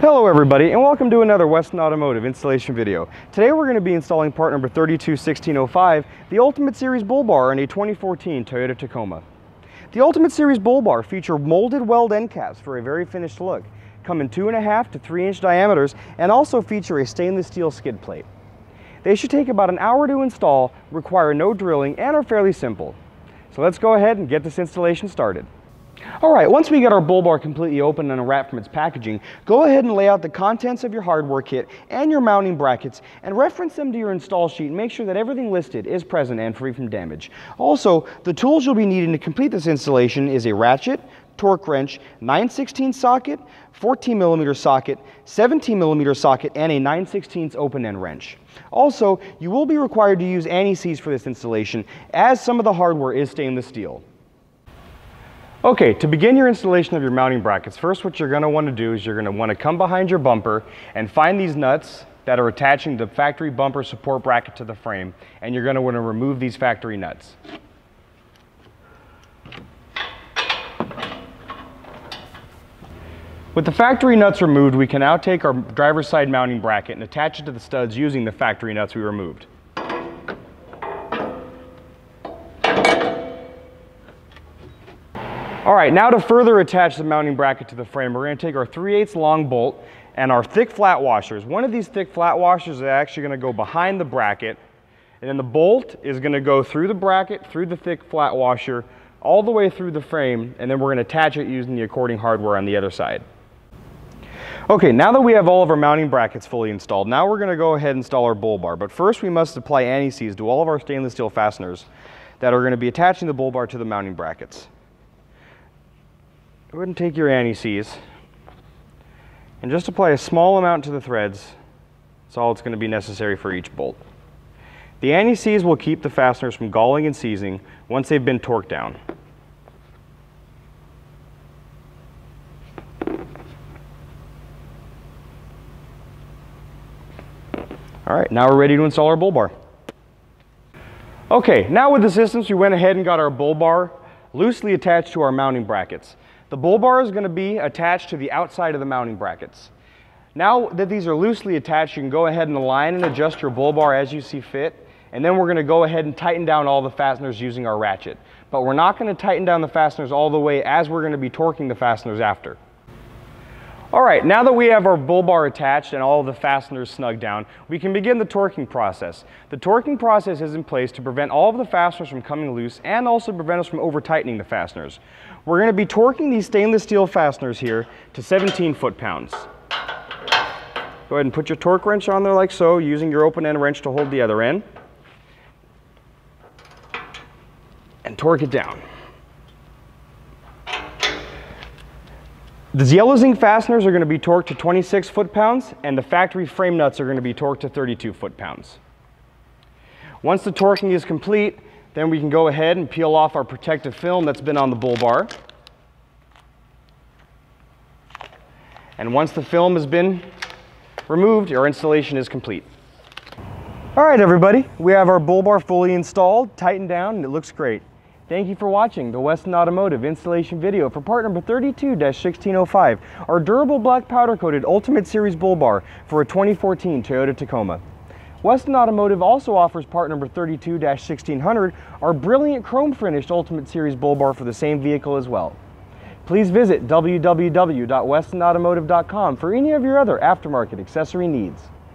Hello everybody and welcome to another Westin Automotive installation video. Today we're going to be installing part number 321605, the Ultimate Series Bull Bar in a 2014 Toyota Tacoma. The Ultimate Series Bull Bar feature molded weld end caps for a very finished look, come in two and a half to three inch diameters and also feature a stainless steel skid plate. They should take about an hour to install, require no drilling and are fairly simple. So let's go ahead and get this installation started. All right, once we get our bull bar completely open and unwrapped from its packaging, go ahead and lay out the contents of your hardware kit and your mounting brackets and reference them to your install sheet and make sure that everything listed is present and free from damage. Also, the tools you'll be needing to complete this installation is a ratchet, torque wrench, 9 16 socket, 14 millimeter socket, 17 millimeter socket, and a 9 16 open end wrench. Also, you will be required to use anti-seize for this installation as some of the hardware is stainless steel. Okay, to begin your installation of your mounting brackets, first what you're going to want to do is you're going to want to come behind your bumper and find these nuts that are attaching the factory bumper support bracket to the frame, and you're going to want to remove these factory nuts. With the factory nuts removed, we can now take our driver's side mounting bracket and attach it to the studs using the factory nuts we removed. All right, now to further attach the mounting bracket to the frame, we're gonna take our 3 8 long bolt and our thick flat washers. One of these thick flat washers is actually gonna go behind the bracket, and then the bolt is gonna go through the bracket, through the thick flat washer, all the way through the frame, and then we're gonna attach it using the according hardware on the other side. Okay, now that we have all of our mounting brackets fully installed, now we're gonna go ahead and install our bull bar. But first we must apply anti-seize to all of our stainless steel fasteners that are gonna be attaching the bull bar to the mounting brackets. Go ahead and take your anti-seize and just apply a small amount to the threads. That's all it's going to be necessary for each bolt. The anti-seize will keep the fasteners from galling and seizing once they've been torqued down. All right, now we're ready to install our bull bar. Okay, now with the systems, we went ahead and got our bull bar loosely attached to our mounting brackets. The bull bar is going to be attached to the outside of the mounting brackets. Now that these are loosely attached, you can go ahead and align and adjust your bull bar as you see fit. And then we're going to go ahead and tighten down all the fasteners using our ratchet. But we're not going to tighten down the fasteners all the way as we're going to be torquing the fasteners after. All right, now that we have our bull bar attached and all the fasteners snug down, we can begin the torquing process. The torquing process is in place to prevent all of the fasteners from coming loose and also prevent us from over tightening the fasteners. We're going to be torquing these stainless steel fasteners here to 17 foot-pounds. Go ahead and put your torque wrench on there like so, using your open end wrench to hold the other end. And torque it down. The yellow zinc fasteners are going to be torqued to 26 foot-pounds, and the factory frame nuts are going to be torqued to 32 foot-pounds. Once the torquing is complete, then we can go ahead and peel off our protective film that's been on the bull bar. And once the film has been removed, our installation is complete. All right, everybody, we have our bull bar fully installed, tightened down, and it looks great. Thank you for watching the Westin Automotive installation video for part number 32-1605, our durable black powder coated Ultimate Series bull bar for a 2014 Toyota Tacoma. Westin Automotive also offers part number 32-1600, our brilliant chrome finished Ultimate Series bull bar for the same vehicle as well. Please visit www.westinautomotive.com for any of your other aftermarket accessory needs.